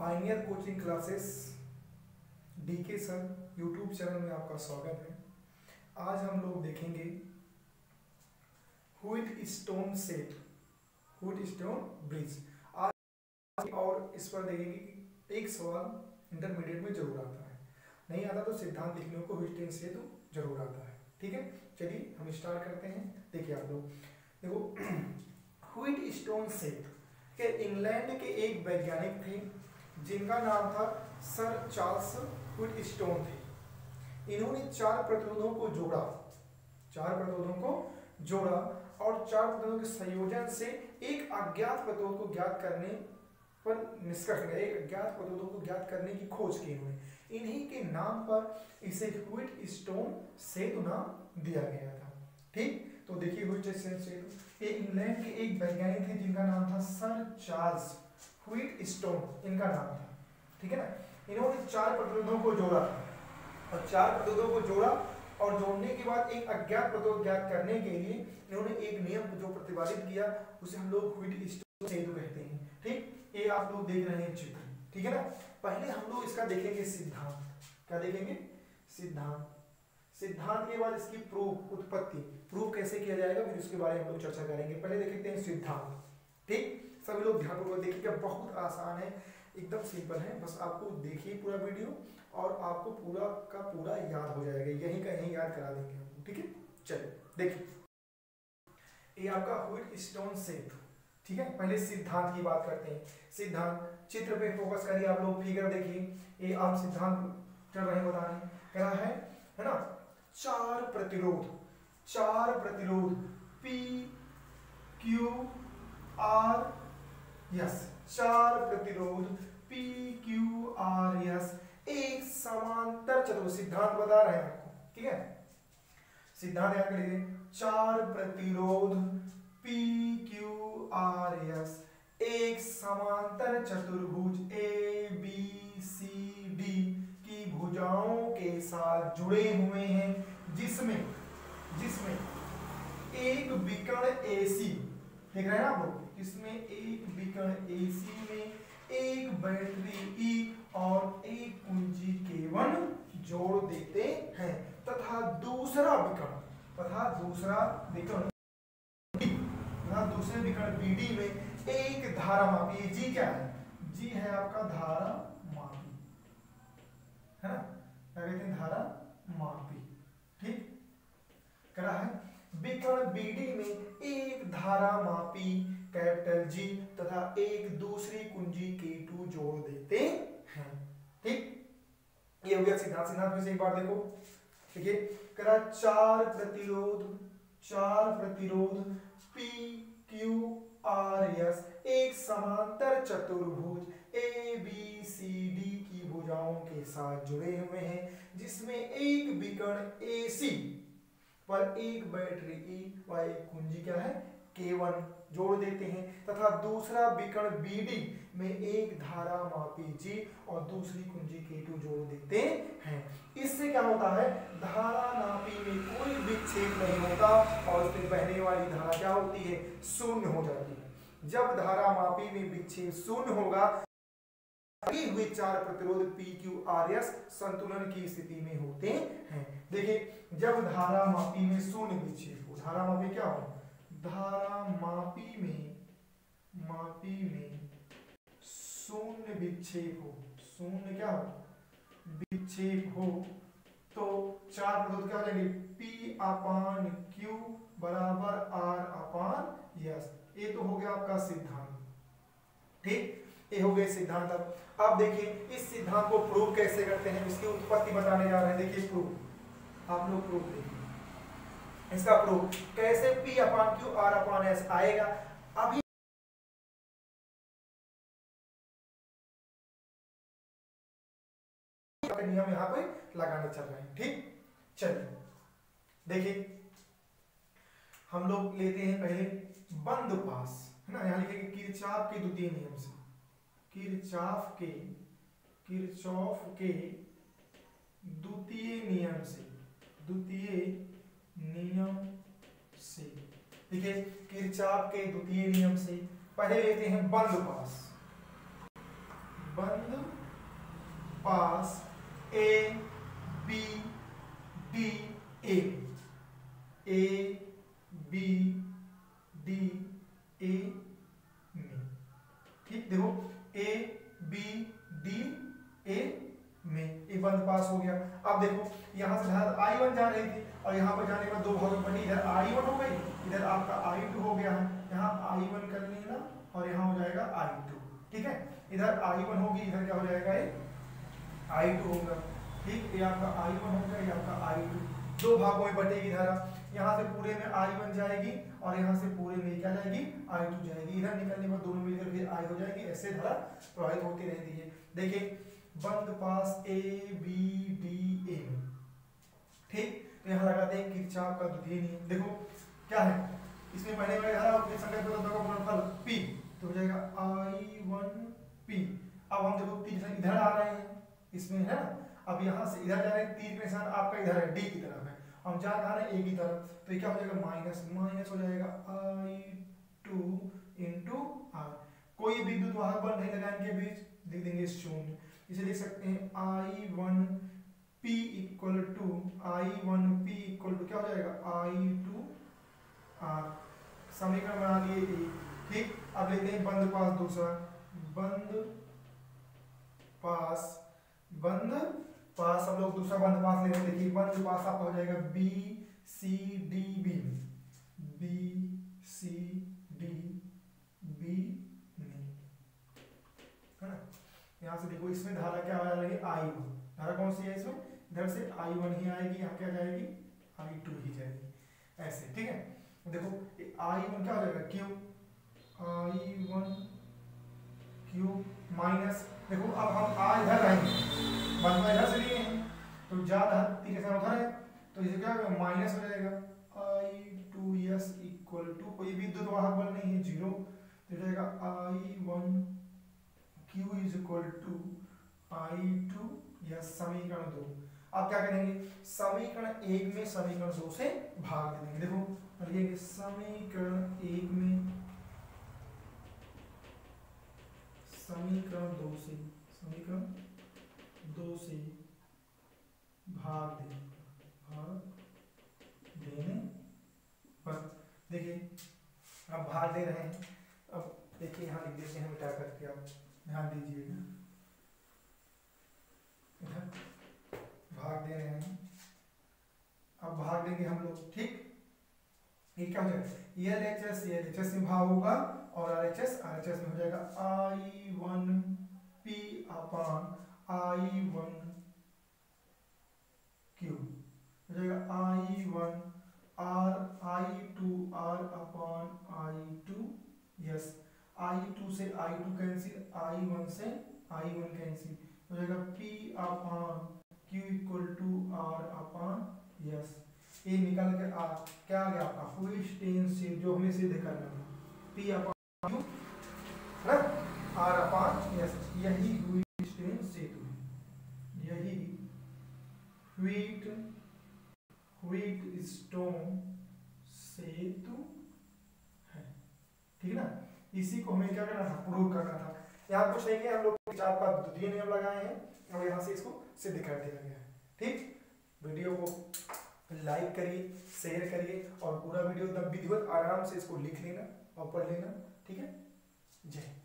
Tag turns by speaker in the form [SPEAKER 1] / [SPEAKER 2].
[SPEAKER 1] Pioneer coaching classes DK sir YouTube channel में आपका स्वागत है। आज हम लोग देखेंगे हुइट स्टोन सेट हुइट स्टोन ब्रिज आज और इस पर देखेंगे कि एक सवाल इंटरमीडिएट में ज़रूर आता है। नहीं आता तो सिद्धांत लिखने को हुइट स्टोन सेतु ज़रूर आता है। ठीक है? चलिए हम स्टार्ट करते हैं। देखिए आप लोग, देखो हुइट स्टोन सेट के इंग्लैंड के एक वैज्ञानिक थे जिनका नाम था सर चार्ल्स हुइट स्टोन थे। इन्होंने चार प्रतिरोधों को जोड़ा। चार प्रतिरोधों को जोड़ा और चार प्रतिरोधों के संयोजन से एक अज्ञात प्रतिरोध को ज्ञात करने पर निष्कर्ष निकाला एक अज्ञात प्रतिरोधों को ज्ञात करने की खोज की इन्होंने। इन्हीं के नाम पर इसे हुइट स्टोन सेतु नाम दिया गया था। ठीक? तो देखिए हुइट स्टोन सेतु। ये इंग्लैंड के एक वैज्ञानिक थे जिनका नाम था सर चार्ल्स हुइट स्टोन इनका नाम था ठीक है ना? इन्होंने चार प्रतिरोधों को जोड़ा और चार प्रतिरोधों को जोड़ा और जोड़ने के बाद एक अज्ञात प्रतिरोध ज्ञात करने के लिए इन्होंने एक नियम जो प्रतिपादित किया, उसे हम लोग हुइट स्टोन सेतु कहते हैं। ठीक? ये आप लोग देख रहे हैं चित्र। ठीक है ना? पहले हम लोग इसका देखेंगे सिद्धांत। क्या देखेंगे? सिद्धांत। सिद्धांत के बाद इसकी प्रूफ, उत्पत्ति। प्रूफ कैसे किया जाएगा? फिर उसके बारे में हम लोग चर्चा करेंगे। पहले देखते हैं सिद्धांत। ठीक? सभी लोग ध्यानपूर्वक देखिए बहुत आसान है, एकदम सिंपल है। बस आपको देखिए पूरा वीडियो और आपको पूरा का पूरा याद हो जाएगा। यहीं का यहीं याद करा देंगे ठीक है? चलिए, देखिए। ये आपका हुइट स्टोन सेतु ठीक है? पहले सिद्धांत की बात करते हैं। सिद्धांत, चित्र पे फोकस करिए आप लोग फिगर देखिए। ये आप सिद्धांत चल रहे बताने। कह रहा है है ना? चार प्रतिरोध चार प्रतिरोध, P, Q, R यस चार प्रतिरोध पी क्यू आर यस एक समांतर चतुर्भुज सिद्धांत बता रहे हैं आपको, ठीक है? सिद्धांत यहाँ कर लीजिए चार प्रतिरोध P Q R S. एक समांतर चतुर्भुज ए बी सी डी की भुजाओं के साथ जुड़े हुए हैं, जिसमें जिसमें एक विकर्ण AC देख रहे हैं आप लोग? इसमें एक विकर्ण AC में एक बैटरी E और एक कुंजी K1 जोड़ देते हैं, तथा दूसरा विकर्ण तथा दूसरा विकर्ण तथा दूसरे विकर्ण BD में एक धारा मापी जी क्या है? जी है आपका धारा मापी। है ना? क्या कहते हैं? धारा मापी। ठीक? करा है? विकर्ण बीडी में एक धारा मापी कैपिटल जी तथा एक दूसरी कुंजी के टू जोड़ देते हैं। ठीक? ये हो गया सिद्धांत। सिद्धांत में से एक बार देखो। देखिए करा चार प्रतिरोध चार प्रतिरोध P, Q, R, S, एक समांतर चतुर्भुज ए बी सी डी की भुजाओं के साथ जुड़े हुए हैं, जिसमें एक विकर्ण AC पर एक बैटरी E व एक कुंजी क्या है? K1 जोड़ देते हैं तथा दूसरा विकर्ण BD में एक धारा मापी G और दूसरी कुंजी K2 जोड़ देते हैं। इससे क्या होता है? धारा मापी में कोई विक्षेप नहीं होता और उसमें बहने वाली धारा क्या होती है? शून्य हो जाती है। जब धारा मापी में विक्षेप शून्य होगा हुए चार प्रतिरोध पी क्यू आर एस संतुलन की स्थिति में होते हैं। देखिए, जब धारा मापी में शून्य विक्षेप हो, धारा मापी क्या हो धारा मापी में मापी में शून्य विक्षेप हो। शून्य क्या हो? विक्षेप हो। तो चार प्रतिरोध क्या हो जाएँगे? P अपान Q बराबर R अपान यस। ये तो हो गया आपका सिद्धांत। ठीक? ये हो गया सिद्धांत। अब अब देखिए, इस सिद्धांत को प्रूव कैसे करते हैं? इसकी उत्पत्ति बताने जा रहे हैं। देखिए प्रूफ आप लोग प्रूफ देखिए। इसका प्रूफ कैसे P अपान Q, R अपान S आएगा? अभी नियम यहाँ पे लगाना चल रहे हैं, ठीक? चलिए, देखिए। हम लोग लेते हैं पहले बंद पास, है ना? यहाँ लिखेंगे किरचाफ के द्वितीय नियम से। किरचाफ के, किरचॉफ के द्वितीय नियम से, द्वितीय नियम से। देखिए, किरचाप के द्वितीय नियम से पहले लेते हैं बंद पास। बंद पास ए जा रही थी। और यहाँ पर जाने के बाद दो भागों में बटी इधर आई वन हो गई, इधर आपका आई टू हो गया। है यहाँ आई वन कर लेना, और यहाँ हो जाएगा आई टू ठीक है? इधर आई वन होगी, इधर क्या हो जाएगा? ये आई टू होगा। ठीक? ये आपका आई वन होगा, ये आपका आई टू दो भागों में बटेगी धारा। यहाँ से पूरे में आई वन जाएगी, और यहाँ से पूरे में क्या जाएगी? आई टू जाएगी। इधर निकलने पर दोनों मिलकर फिर आई हो जाएगी। ऐसे धारा प्रवाहित होती रहती है। देखिए, बंद पास ए बी डी ए ठीक? तो यहाँ लगाते हैं किरचाफ का द्वितीय नियम देखो, क्या है? इसमें पहले धारा और संगत का गुणनफल p तो हो जाएगा i1 p अब हम देखो तीर इधर आ रहे हैं। इसमें है ना? अब यहाँ से इधर जा रहे हैं तीर के निशान आपका इधर है, d की तरफ़ है। हम जा रहे हैं, a की तरफ़। तो क्या हो जाएगा? माइनस माइनस हो जाएगा i2 इनटू r कोई विद्युत वाहक बल नहीं लगाने के बीच लिख देंगे शून्य। इसे लिख सकते हैं i1 p equal to I one P equal to क्या हो जाएगा? आई टू आर समीकरण बना लिए ठीक, अब लेते हैं बंद पास दूसरा। बंद पास बंद पास हम लोग दूसरा बंद पास ले रहे हैं। देखिए, बंद पास आपका हो जाएगा B C D B B C D B यहाँ से देखो, इसमें धारा क्या आ है? आई वन धारा कौन सी है इसमें? इधर से आई वन ही आएगी, यहाँ क्या जाएगी? आई टू ही जाएगी। ऐसे, ठीक है? देखो आई वन क्या हो जाएगा? Q I one Q minus देखो, अब हम आ इधर आएँगे बंद इधर से लिए हैं तो ज़्यादा तीन के साथ उधर है तो इसे क्या माइनस हो जाएगा। I two S equal to कोई विद्युत वाहक बल नहीं है ज़ीरो तो जाएगा? I one Q is equal to I two S समीकरण दो। अब क्या करेंगे? समीकरण एक में समीकरण दो से भाग दे देंगे। देखो लिखेंगे समीकरण एक में समीकरण दो से, समीकरण दो से भाग देने भाग देने पर, देखिए अब भाग दे रहे हैं। अब देखिए, यहाँ लिख देते हैं मिटा करके आप। ध्यान दीजिएगा। भाग दे रहे हैं। अब भाग देंगे हम लोग, ठीक? ये क्या हो जाएगा? L H S L H S में भाग होगा और R H S R H S में हो जाएगा I one P upon I one Q हो जाएगा I one R I two R upon I two S I two से I two cancel, I one से आई वन कैंसिल। हो जाएगा P upon Q equal to R upon S ये निकल के आ क्या आ गया आपका? हुईस्टीन से जो हमें सीधे करना था। P upon Q R upon S यही हुईस्टीन सेतु है यही व्हीट व्हीट स्टोन सेतु है ठीक है ना इसी को हमें क्या करना था? प्रूव करना था। यहाँ कुछ नहीं किया हम लोग चार पाँच द्वितीय नियम लगाए हैं, और यहाँ से इसको सिद्ध कर दिया गया है। ठीक? वीडियो को लाइक करिए शेयर करिए, और पूरा वीडियो एकदम विधिवत आराम से इसको लिख लेना और पढ़ लेना। ठीक है? जय